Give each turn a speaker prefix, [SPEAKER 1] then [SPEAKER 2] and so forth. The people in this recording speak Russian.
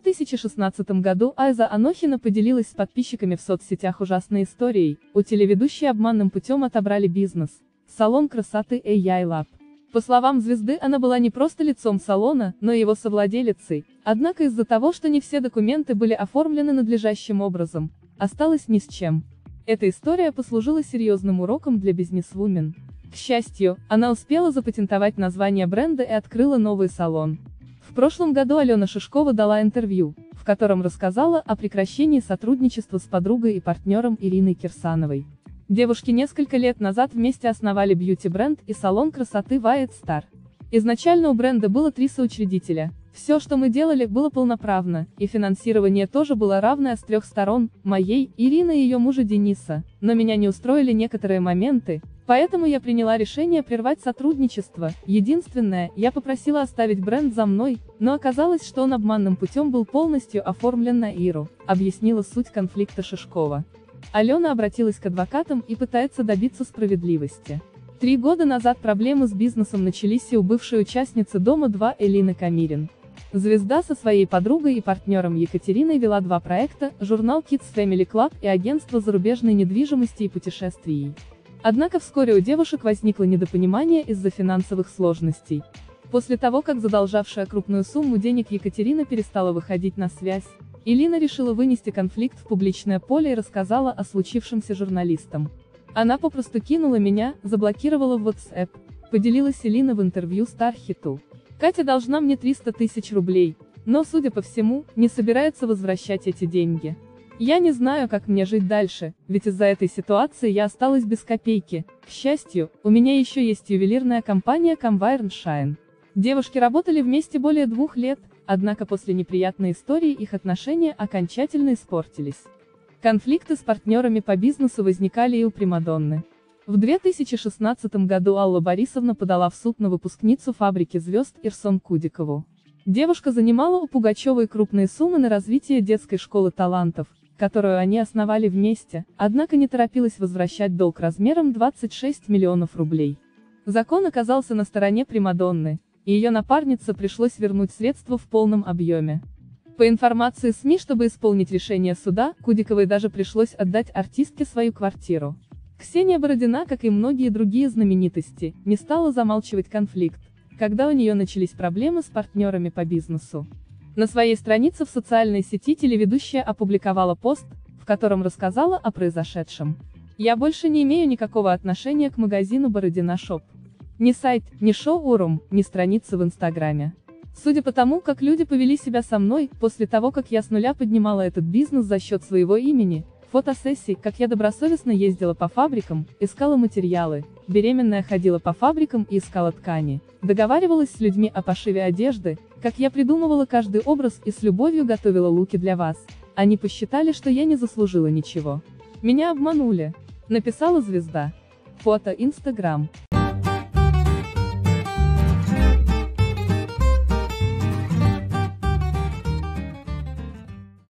[SPEAKER 1] 2016 году Айза Анохина поделилась с подписчиками в соцсетях ужасной историей, у телеведущей обманным путем отобрали бизнес. Салон красоты AI Lab. По словам звезды, она была не просто лицом салона, но и его совладелицей, однако из-за того, что не все документы были оформлены надлежащим образом, осталась ни с чем. Эта история послужила серьезным уроком для бизнесвумен. К счастью, она успела запатентовать название бренда и открыла новый салон. В прошлом году Алена Шишкова дала интервью, в котором рассказала о прекращении сотрудничества с подругой и партнером Ириной Кирсановой. Девушки несколько лет назад вместе основали бьюти-бренд и салон красоты White Star. Изначально у бренда было три соучредителя. Все, что мы делали, было полноправно, и финансирование тоже было равное с трех сторон, моей, Ирины и ее мужа Дениса, но меня не устроили некоторые моменты, Поэтому я приняла решение прервать сотрудничество. Единственное, я попросила оставить бренд за мной, но оказалось, что он обманным путем был полностью оформлен на Иру, объяснила суть конфликта Шишкова. Алена обратилась к адвокатам и пытается добиться справедливости. Три года назад проблемы с бизнесом начались и у бывшей участницы «Дома-2» Элины Камирин. Звезда со своей подругой и партнером Екатериной вела два проекта, журнал Kids Family Club и агентство зарубежной недвижимости и путешествий. Однако вскоре у девушек возникло недопонимание из-за финансовых сложностей. После того, как задолжавшая крупную сумму денег Екатерина перестала выходить на связь, Илина решила вынести конфликт в публичное поле и рассказала о случившемся журналистам. Она попросту кинула меня, заблокировала в WhatsApp, поделилась Илина в интервью Стархиту. Катя должна мне 300 тысяч рублей, но, судя по всему, не собирается возвращать эти деньги. Я не знаю, как мне жить дальше, ведь из-за этой ситуации я осталась без копейки. К счастью, у меня еще есть ювелирная компания Combine Shine. Девушки работали вместе более двух лет, однако после неприятной истории их отношения окончательно испортились. Конфликты с партнерами по бизнесу возникали и у Примадонны. В 2016 году Алла Борисовна подала в суд на выпускницу фабрики звезд Ирсон Кудикову. Девушка занимала у Пугачевой крупные суммы на развитие детской школы талантов, которую они основали вместе, однако не торопилась возвращать долг размером 26 миллионов рублей. Закон оказался на стороне Примадонны, и ее напарнице пришлось вернуть средства в полном объеме. По информации СМИ, чтобы исполнить решение суда, Кудиковой даже пришлось отдать артистке свою квартиру. Ксения Бородина, как и многие другие знаменитости, не стала замалчивать конфликт, когда у нее начались проблемы с партнерами по бизнесу. На своей странице в социальной сети телеведущая опубликовала пост, в котором рассказала о произошедшем. Я больше не имею никакого отношения к магазину Бородина Shop. Ни сайт, ни шоурум, ни страница в Инстаграме. Судя по тому, как люди повели себя со мной, после того, как я с нуля поднимала этот бизнес за счет своего имени, фотосессий, как я добросовестно ездила по фабрикам, искала материалы, беременная ходила по фабрикам и искала ткани, договаривалась с людьми о пошиве одежды, как я придумывала каждый образ и с любовью готовила луки для вас. Они посчитали, что я не заслужила ничего. Меня обманули. Написала звезда. Фото Инстаграм.